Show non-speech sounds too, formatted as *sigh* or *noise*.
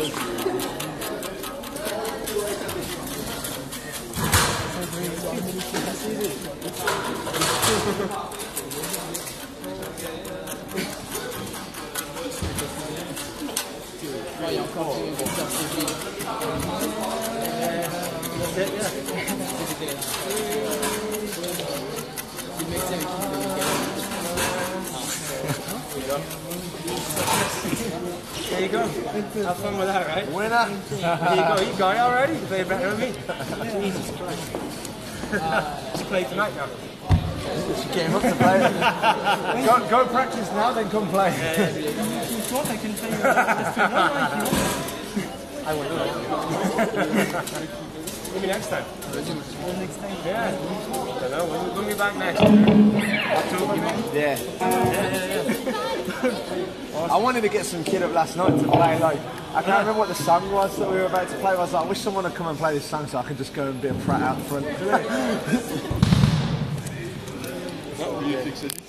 哎呀，靠！对对对。There you go. Have fun with that, right? Winner. There you go. You got it already. You play better than me. Jesus Christ. Just play tonight now. Getting up to play. *laughs* go, go practice now, then come play. If you want, I can play just to one if you want. I will. *laughs* Maybe next time. Well, next time. Yeah. I don't know. When, when we back next? Yeah. *laughs* I wanted to get some kid up last night to play like I can't remember what the song was that we were about to play. I was like, I wish someone would come and play this song so I could just go and be a prat out front. *laughs*